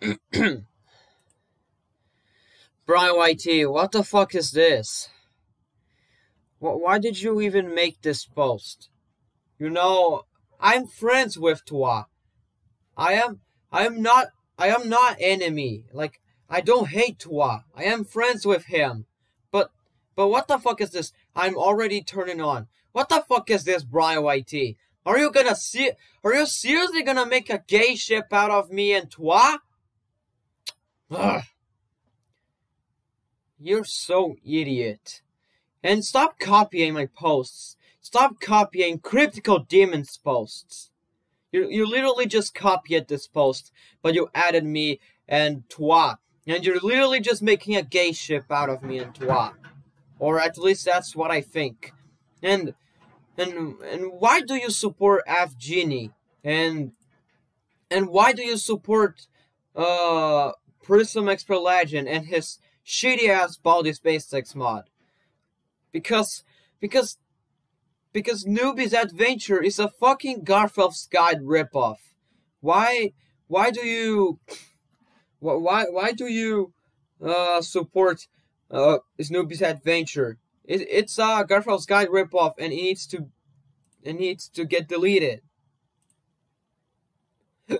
Bryan YT, what the fuck is this? Why did you even make this post? You know, I'm friends with Twa. I am I am not I am not enemy. Like I don't hate Twa. I am friends with him. But but what the fuck is this? I'm already turning on. What the fuck is this, Bryan YT? Are you gonna see? Are you seriously gonna make a gay ship out of me and Twa? Ugh. You're so idiot. And stop copying my posts. Stop copying Cryptical Demons posts. You, you literally just copied this post, but you added me and Twa. And you're literally just making a gay ship out of me and Twa. Or at least that's what I think. And and and why do you support Genie? And and why do you support uh Prism Expert Legend and his shitty ass Baldi's Basics mod? Because because because Snooby's Adventure is a fucking Garfield Guide ripoff. Why why do you why why do you uh support uh Snooby's Adventure? It, it's a Garfield's Guide ripoff and it needs to it needs to get deleted.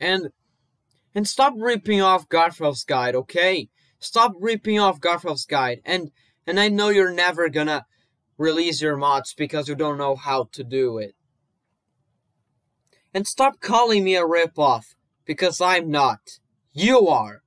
and and stop ripping off Garfield's Guide, okay? Stop ripping off Garfield's Guide. And and I know you're never gonna release your mods because you don't know how to do it. And stop calling me a ripoff because I'm not. You are.